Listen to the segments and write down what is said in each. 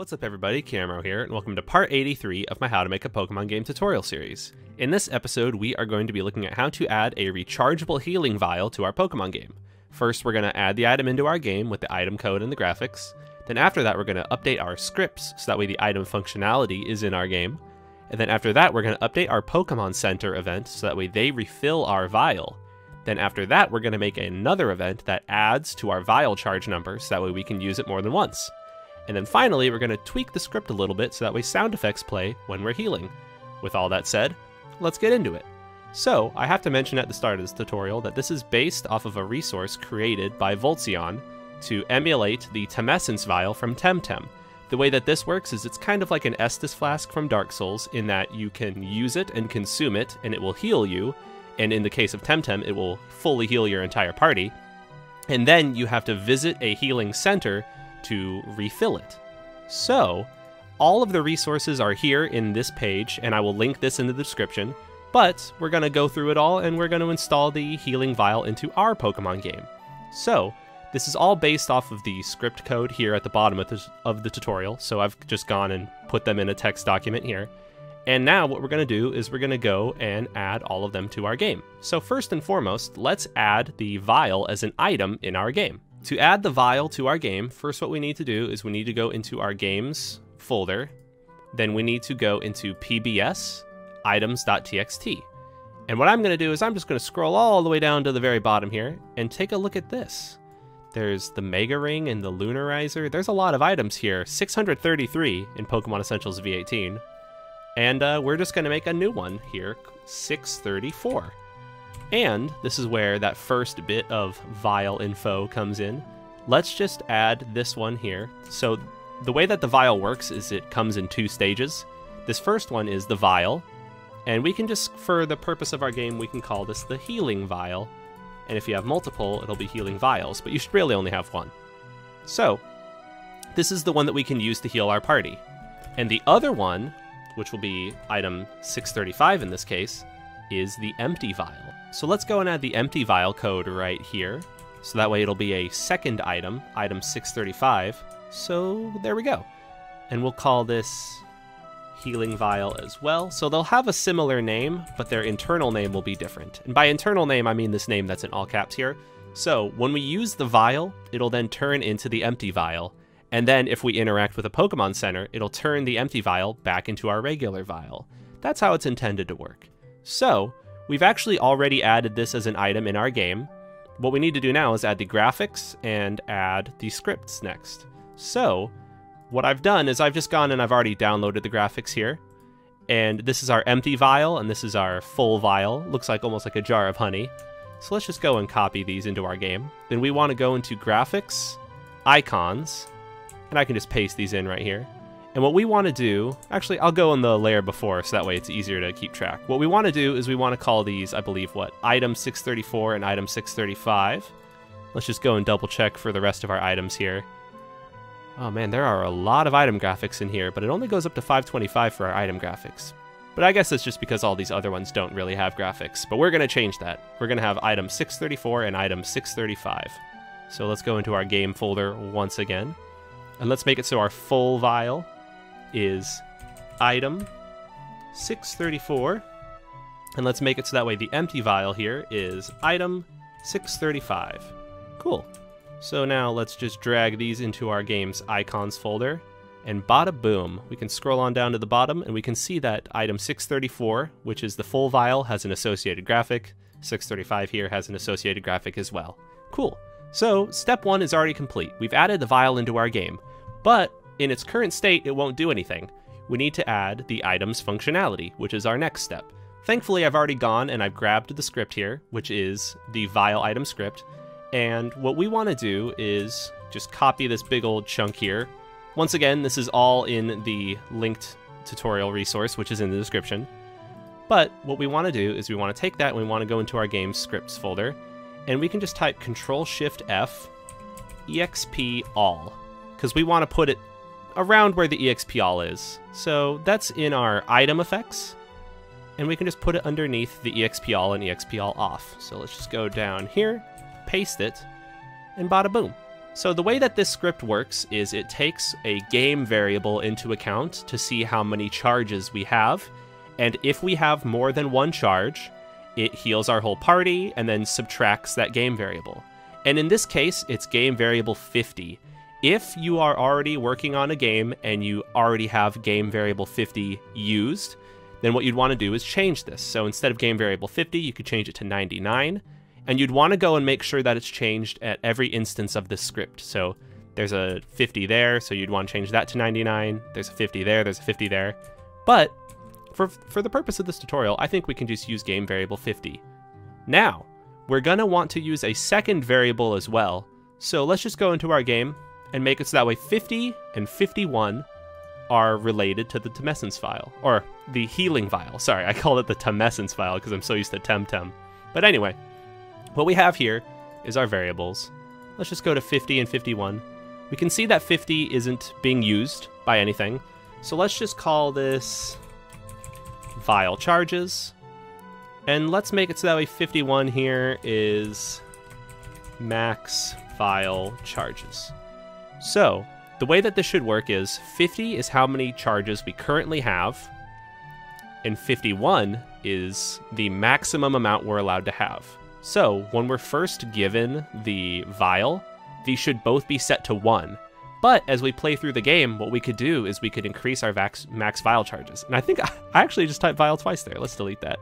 What's up everybody, Camero here, and welcome to part 83 of my How to Make a Pokemon Game tutorial series. In this episode, we are going to be looking at how to add a rechargeable healing vial to our Pokemon game. First, we're going to add the item into our game with the item code and the graphics. Then after that, we're going to update our scripts so that way the item functionality is in our game. And then after that, we're going to update our Pokemon Center event so that way they refill our vial. Then after that, we're going to make another event that adds to our vial charge number so that way we can use it more than once. And then finally, we're going to tweak the script a little bit so that way sound effects play when we're healing. With all that said, let's get into it. So, I have to mention at the start of this tutorial that this is based off of a resource created by Voltseon to emulate the Temessence vial from Temtem. The way that this works is it's kind of like an Estus flask from Dark Souls in that you can use it and consume it and it will heal you, and in the case of Temtem, it will fully heal your entire party. And then you have to visit a healing center to refill it. So, all of the resources are here in this page, and I will link this in the description. But we're going to go through it all and we're going to install the healing vial into our Pokemon game. So, this is all based off of the script code here at the bottom of the, of the tutorial. So I've just gone and put them in a text document here. And now what we're going to do is we're going to go and add all of them to our game. So first and foremost, let's add the vial as an item in our game. To add the vial to our game, first what we need to do is we need to go into our games folder. Then we need to go into PBS, items.txt. And what I'm going to do is I'm just going to scroll all the way down to the very bottom here and take a look at this. There's the Mega Ring and the Lunarizer. There's a lot of items here, 633 in Pokemon Essentials V18. And uh, we're just going to make a new one here, 634. And this is where that first bit of vial info comes in. Let's just add this one here. So the way that the vial works is it comes in two stages. This first one is the vial, and we can just, for the purpose of our game, we can call this the healing vial. And if you have multiple, it'll be healing vials, but you should really only have one. So, this is the one that we can use to heal our party. And the other one, which will be item 635 in this case, is the empty vial. So let's go and add the empty vial code right here. So that way it'll be a second item, item 635. So there we go. And we'll call this healing vial as well. So they'll have a similar name, but their internal name will be different. And by internal name, I mean this name that's in all caps here. So when we use the vial, it'll then turn into the empty vial. And then if we interact with a Pokemon Center, it'll turn the empty vial back into our regular vial. That's how it's intended to work. So we've actually already added this as an item in our game. What we need to do now is add the graphics and add the scripts next. So what I've done is I've just gone and I've already downloaded the graphics here. And this is our empty vial, and this is our full vial. Looks like almost like a jar of honey. So let's just go and copy these into our game. Then we want to go into graphics, icons, and I can just paste these in right here. And what we want to do, actually, I'll go in the layer before, so that way it's easier to keep track. What we want to do is we want to call these, I believe, what, item 634 and item 635. Let's just go and double check for the rest of our items here. Oh man, there are a lot of item graphics in here, but it only goes up to 525 for our item graphics. But I guess that's just because all these other ones don't really have graphics. But we're going to change that. We're going to have item 634 and item 635. So let's go into our game folder once again. And let's make it so our full vial is item 634. And let's make it so that way the empty vial here is item 635. Cool. So now let's just drag these into our game's icons folder. And bada boom, we can scroll on down to the bottom and we can see that item 634, which is the full vial, has an associated graphic. 635 here has an associated graphic as well. Cool. So step one is already complete. We've added the vial into our game, but in its current state, it won't do anything. We need to add the item's functionality, which is our next step. Thankfully, I've already gone and I've grabbed the script here, which is the vial item script. And what we want to do is just copy this big old chunk here. Once again, this is all in the linked tutorial resource, which is in the description. But what we want to do is we want to take that and we want to go into our game scripts folder, and we can just type Control Shift F, exp all, because we want to put it around where the exp all is. So that's in our item effects, and we can just put it underneath the exp all and exp all off. So let's just go down here, paste it, and bada boom. So the way that this script works is it takes a game variable into account to see how many charges we have, and if we have more than one charge, it heals our whole party and then subtracts that game variable. And in this case, it's game variable 50. If you are already working on a game and you already have game variable 50 used, then what you'd want to do is change this. So instead of game variable 50, you could change it to 99, and you'd want to go and make sure that it's changed at every instance of this script. So there's a 50 there, so you'd want to change that to 99. There's a 50 there, there's a 50 there. But for, for the purpose of this tutorial, I think we can just use game variable 50. Now, we're going to want to use a second variable as well. So let's just go into our game and make it so that way 50 and 51 are related to the Temessence vial, or the healing vial. Sorry, I called it the Temessence vial because I'm so used to Temtem. But anyway, what we have here is our variables. Let's just go to 50 and 51. We can see that 50 isn't being used by anything, so let's just call this vial charges. And let's make it so that way 51 here is max vial charges. So, the way that this should work is 50 is how many charges we currently have, and 51 is the maximum amount we're allowed to have. So, when we're first given the vial, these should both be set to 1. But as we play through the game, what we could do is we could increase our max, max vial charges. And I think I actually just typed vial twice there. Let's delete that.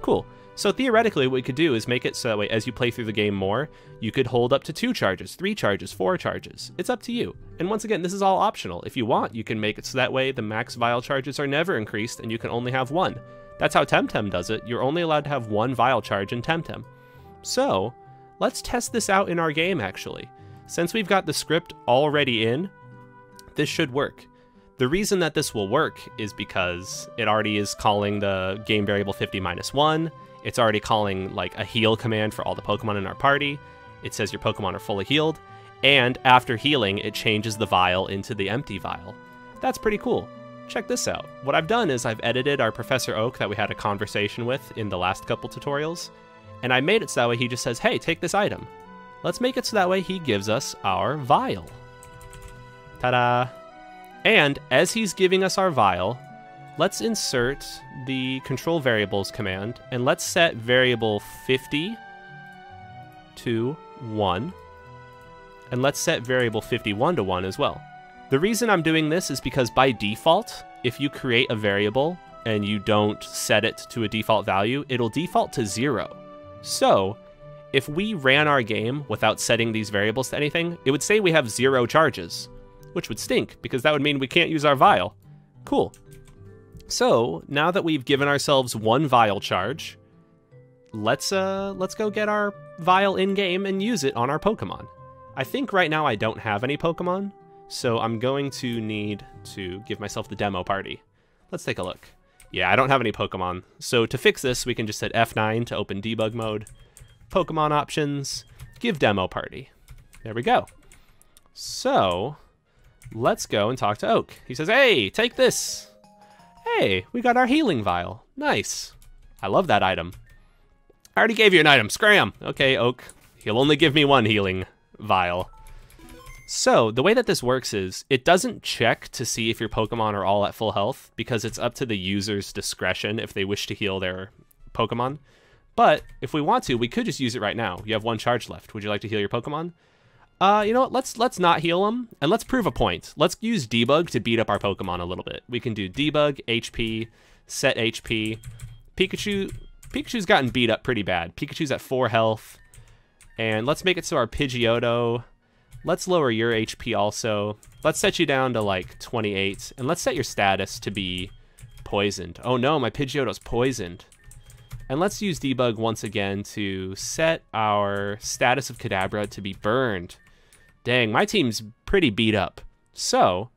Cool. So theoretically, what we could do is make it so that way as you play through the game more, you could hold up to two charges, three charges, four charges. It's up to you. And once again, this is all optional. If you want, you can make it so that way the max vial charges are never increased and you can only have one. That's how Temtem does it. You're only allowed to have one vial charge in Temtem. So, let's test this out in our game actually. Since we've got the script already in, this should work. The reason that this will work is because it already is calling the game variable 50 minus 1, it's already calling like a heal command for all the Pokemon in our party. It says your Pokemon are fully healed. And after healing, it changes the vial into the empty vial. That's pretty cool. Check this out. What I've done is I've edited our Professor Oak that we had a conversation with in the last couple tutorials, and I made it so that way he just says, hey, take this item. Let's make it so that way he gives us our vial. Ta-da! And as he's giving us our vial, let's insert the control variables command and let's set variable 50 to 1. And let's set variable 51 to 1 as well. The reason I'm doing this is because by default, if you create a variable and you don't set it to a default value, it'll default to 0. So, if we ran our game without setting these variables to anything, it would say we have 0 charges, which would stink because that would mean we can't use our vial. Cool. So now that we've given ourselves one vial charge, let's uh let's go get our vial in game and use it on our Pokemon. I think right now I don't have any Pokemon, so I'm going to need to give myself the demo party. Let's take a look. Yeah, I don't have any Pokemon. So to fix this, we can just hit F9 to open debug mode. Pokemon options, give demo party. There we go. So, let's go and talk to Oak. He says, hey, take this. Hey, we got our healing vial. Nice. I love that item. I already gave you an item. Scram. Okay, Oak. He'll only give me one healing vial. So, the way that this works is, it doesn't check to see if your Pokemon are all at full health, because it's up to the user's discretion if they wish to heal their Pokemon. But, if we want to, we could just use it right now. You have one charge left. Would you like to heal your Pokemon? Uh, you know what? Let's let's not heal them and let's prove a point. Let's use debug to beat up our Pokemon a little bit. We can do debug, HP, set HP. Pikachu Pikachu's gotten beat up pretty bad. Pikachu's at 4 health. And let's make it so our Pidgeotto, let's lower your HP also. Let's set you down to like 28 and let's set your status to be poisoned. Oh no, my Pidgeotto's poisoned. And let's use debug once again to set our status of Kadabra to be burned. Dang, my team's pretty beat up. So,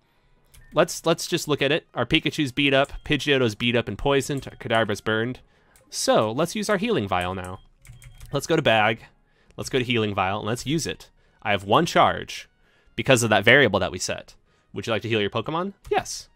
let's let's just look at it. Our Pikachu's beat up, Pidgeotto's beat up and poisoned, our Kadabra's burned. So, let's use our healing vial now. Let's go to bag. Let's go to healing vial and let's use it. I have one charge because of that variable that we set. Would you like to heal your Pokemon? Yes.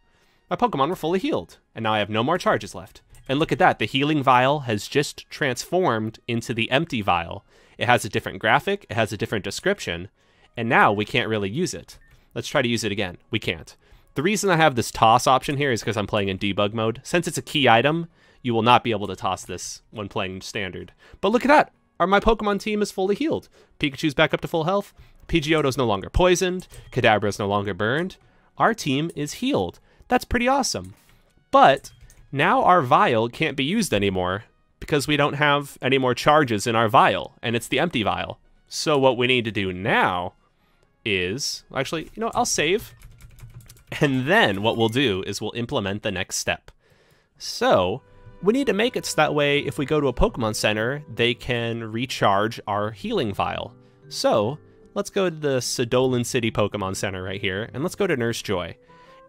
My Pokemon were fully healed, and now I have no more charges left. And look at that, the healing vial has just transformed into the empty vial. It has a different graphic, it has a different description, and now we can't really use it. Let's try to use it again. We can't. The reason I have this toss option here is because I'm playing in debug mode. Since it's a key item, you will not be able to toss this when playing standard. But look at that! Our my Pokemon team is fully healed. Pikachu's back up to full health. Pidgeotto's no longer poisoned. Kadabra's no longer burned. Our team is healed. That's pretty awesome. But now our vial can't be used anymore because we don't have any more charges in our vial, and it's the empty vial. So what we need to do now is, actually, you know, I'll save. And then what we'll do is we'll implement the next step. So we need to make it so that way if we go to a Pokemon Center, they can recharge our healing vial. So let's go to the Sodolon City Pokemon Center right here, and let's go to Nurse Joy.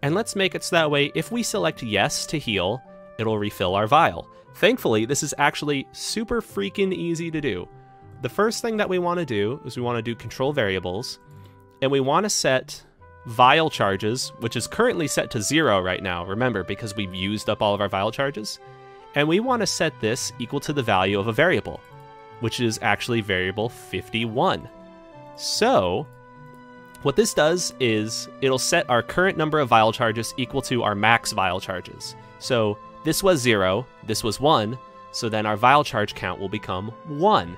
And let's make it so that way if we select yes to heal, it'll refill our vial. Thankfully, this is actually super freaking easy to do. The first thing that we want to do is we want to do control variables, and we want to set vial charges, which is currently set to zero right now, remember, because we've used up all of our vial charges. And we want to set this equal to the value of a variable, which is actually variable 51. So, what this does is it'll set our current number of vial charges equal to our max vial charges. So this was 0, this was 1, so then our vial charge count will become 1.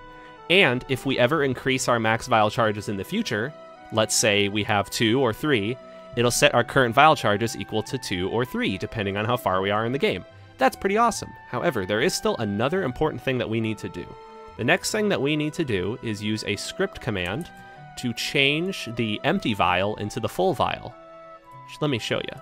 And if we ever increase our max vial charges in the future, let's say we have 2 or 3, it'll set our current vial charges equal to 2 or 3, depending on how far we are in the game. That's pretty awesome. However, there is still another important thing that we need to do. The next thing that we need to do is use a script command to change the empty vial into the full vial. Let me show you.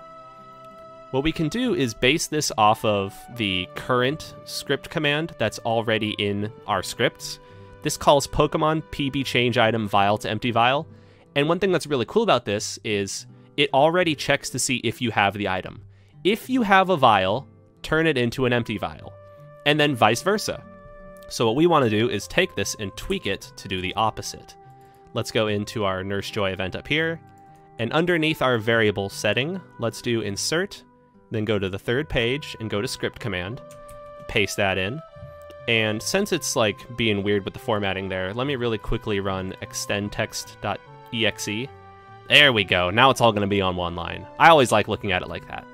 What we can do is base this off of the current script command that's already in our scripts. This calls Pokemon PB change item vial to empty vial. And one thing that's really cool about this is it already checks to see if you have the item. If you have a vial, turn it into an empty vial, and then vice versa. So what we want to do is take this and tweak it to do the opposite. Let's go into our Nurse Joy event up here, and underneath our variable setting, let's do insert then go to the third page and go to script command, paste that in. And since it's like being weird with the formatting there, let me really quickly run extendtext.exe. There we go. Now it's all going to be on one line. I always like looking at it like that.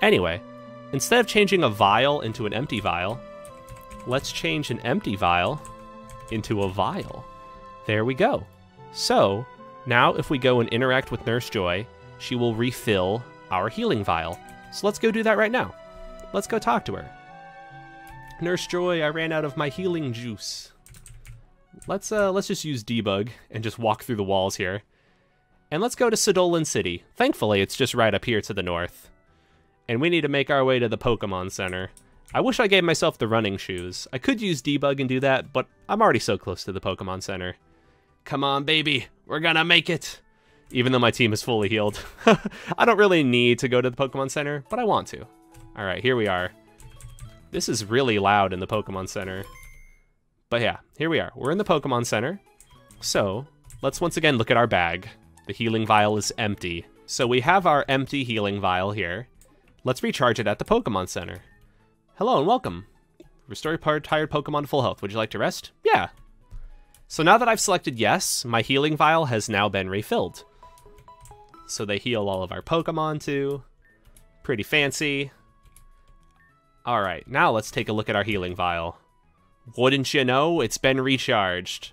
Anyway, instead of changing a vial into an empty vial, let's change an empty vial into a vial. There we go. So, now if we go and interact with Nurse Joy, she will refill our healing vial. So let's go do that right now. Let's go talk to her. Nurse Joy, I ran out of my healing juice. Let's uh let's just use debug and just walk through the walls here. And let's go to Sodolon City. Thankfully, it's just right up here to the north. And we need to make our way to the Pokemon Center. I wish I gave myself the running shoes. I could use debug and do that, but I'm already so close to the Pokemon Center. Come on, baby. We're gonna make it even though my team is fully healed. I don't really need to go to the Pokemon Center, but I want to. All right, here we are. This is really loud in the Pokemon Center. But yeah, here we are. We're in the Pokemon Center. So, let's once again look at our bag. The healing vial is empty. So we have our empty healing vial here. Let's recharge it at the Pokemon Center. Hello and welcome. Restore your tired Pokemon to full health. Would you like to rest? Yeah. So now that I've selected yes, my healing vial has now been refilled so they heal all of our Pokemon too. Pretty fancy. Alright, now let's take a look at our healing vial. Wouldn't you know, it's been recharged.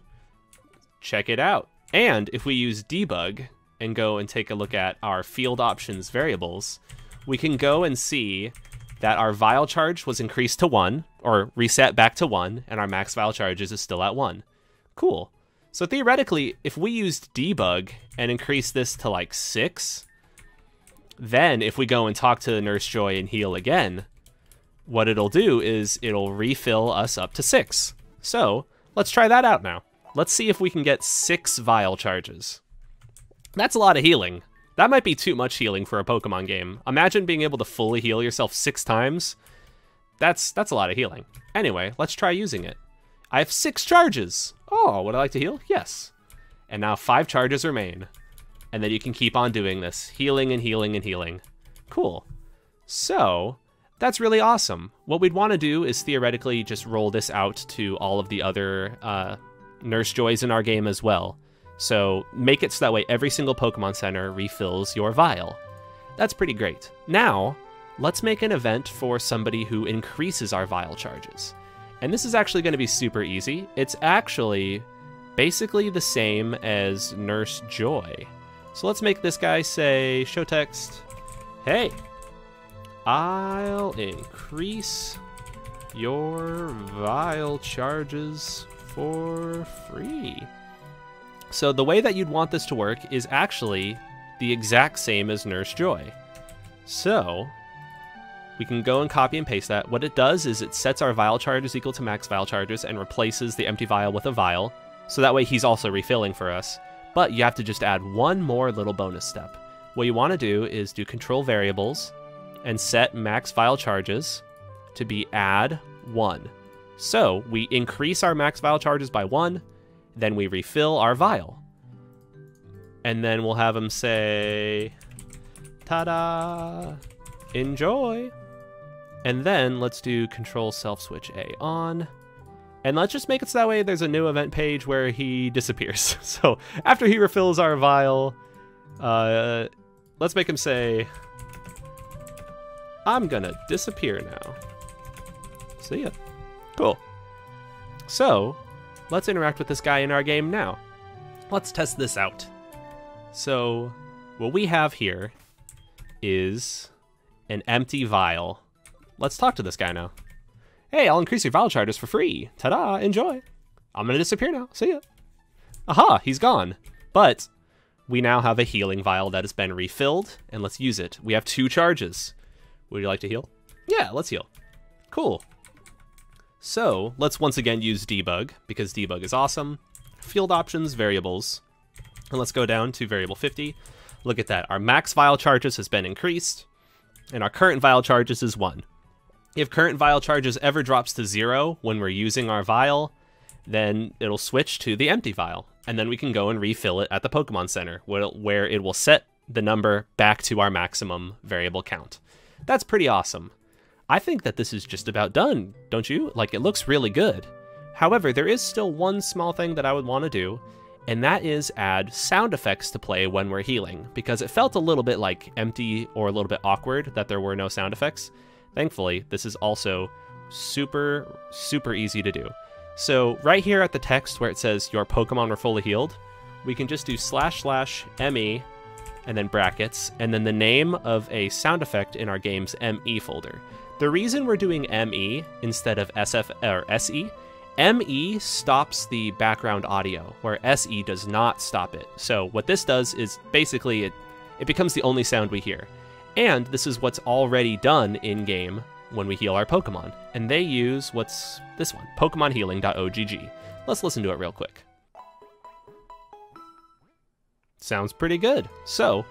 Check it out. And if we use debug and go and take a look at our field options variables, we can go and see that our vial charge was increased to 1, or reset back to 1, and our max vial charges is still at 1. Cool. So theoretically, if we used debug and increase this to like 6, then if we go and talk to Nurse Joy and heal again, what it'll do is it'll refill us up to 6. So let's try that out now. Let's see if we can get 6 vial charges. That's a lot of healing. That might be too much healing for a Pokemon game. Imagine being able to fully heal yourself 6 times. That's, that's a lot of healing. Anyway, let's try using it. I have 6 charges! Oh, would I like to heal? Yes. And now five charges remain. And then you can keep on doing this, healing and healing and healing. Cool. So, that's really awesome. What we'd want to do is theoretically just roll this out to all of the other uh, Nurse Joys in our game as well. So make it so that way every single Pokemon Center refills your vial. That's pretty great. Now, let's make an event for somebody who increases our vial charges. And this is actually going to be super easy. It's actually basically the same as Nurse Joy. So let's make this guy say, show text, hey, I'll increase your vial charges for free. So the way that you'd want this to work is actually the exact same as Nurse Joy. So we can go and copy and paste that. What it does is it sets our vial charges equal to max vial charges and replaces the empty vial with a vial. So that way he's also refilling for us. But you have to just add one more little bonus step. What you want to do is do control variables and set max vial charges to be add 1. So we increase our max vial charges by 1, then we refill our vial. And then we'll have him say, ta-da, enjoy. And then let's do control self switch A on. And let's just make it so that way there's a new event page where he disappears. so after he refills our vial, uh, let's make him say, I'm gonna disappear now. See ya. Cool. So, let's interact with this guy in our game now. Let's test this out. So, what we have here is an empty vial. Let's talk to this guy now. Hey, I'll increase your vial charges for free. Ta-da, enjoy. I'm gonna disappear now. See ya. Aha, he's gone. But we now have a healing vial that has been refilled, and let's use it. We have two charges. Would you like to heal? Yeah, let's heal. Cool. So let's once again use debug, because debug is awesome. Field options, variables. And let's go down to variable 50. Look at that. Our max vial charges has been increased, and our current vial charges is 1. If current vial charges ever drops to 0 when we're using our vial, then it'll switch to the empty vial. And then we can go and refill it at the Pokemon Center, where it will set the number back to our maximum variable count. That's pretty awesome. I think that this is just about done, don't you? Like, it looks really good. However, there is still one small thing that I would want to do, and that is add sound effects to play when we're healing, because it felt a little bit like empty or a little bit awkward that there were no sound effects. Thankfully, this is also super, super easy to do. So right here at the text where it says your Pokemon are fully healed, we can just do slash slash ME and then brackets, and then the name of a sound effect in our game's ME folder. The reason we're doing ME instead of SF or SE, ME stops the background audio, where SE does not stop it. So what this does is basically it, it becomes the only sound we hear. And this is what's already done in game when we heal our Pokemon. And they use what's this one, PokemonHealing.ogg. Let's listen to it real quick. Sounds pretty good. So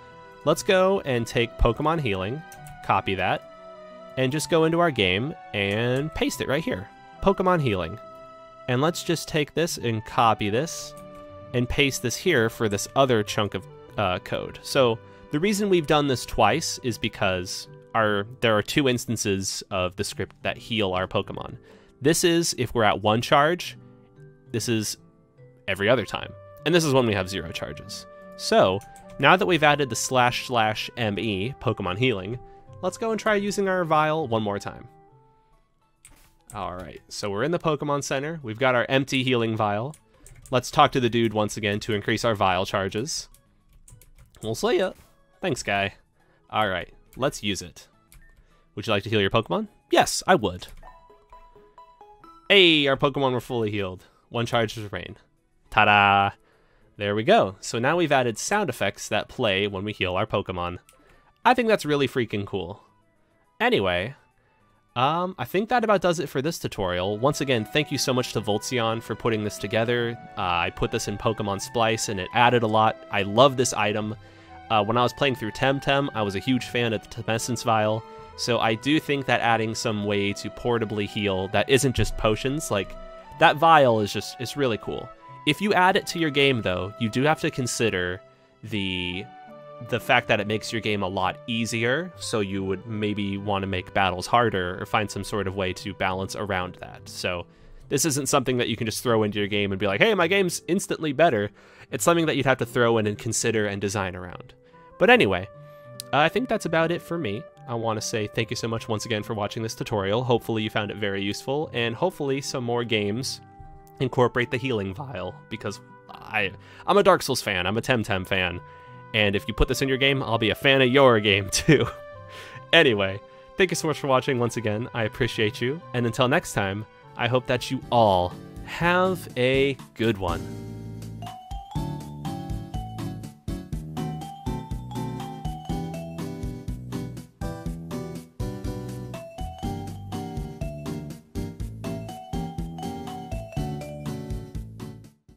let's go and take Pokemon Healing, copy that, and just go into our game and paste it right here. Pokemon Healing. And let's just take this and copy this and paste this here for this other chunk of uh, code. So the reason we've done this twice is because our there are two instances of the script that heal our Pokemon. This is if we're at one charge. This is every other time. And this is when we have zero charges. So, now that we've added the slash slash ME, Pokemon Healing, let's go and try using our vial one more time. Alright, so we're in the Pokemon Center. We've got our empty healing vial. Let's talk to the dude once again to increase our vial charges. We'll see ya. Thanks, guy. Alright, let's use it. Would you like to heal your Pokemon? Yes, I would. Hey, our Pokemon were fully healed. One charge is remain. Ta-da! There we go. So now we've added sound effects that play when we heal our Pokemon. I think that's really freaking cool. Anyway, um, I think that about does it for this tutorial. Once again, thank you so much to Voltseon for putting this together. Uh, I put this in Pokemon Splice and it added a lot. I love this item. Uh, when I was playing through Temtem, I was a huge fan of the Temessence Vial, so I do think that adding some way to portably heal that isn't just potions, like, that vial is just, it's really cool. If you add it to your game, though, you do have to consider the the fact that it makes your game a lot easier, so you would maybe want to make battles harder or find some sort of way to balance around that. So this isn't something that you can just throw into your game and be like, hey, my game's instantly better. it's something that you'd have to throw in and consider and design around. But anyway, uh, I think that's about it for me. I want to say thank you so much once again for watching this tutorial. Hopefully you found it very useful, and hopefully some more games incorporate the healing vial, because I, I'm a Dark Souls fan, I'm a Temtem fan, and if you put this in your game, I'll be a fan of your game too. anyway, thank you so much for watching once again, I appreciate you, and until next time, I hope that you all have a good one.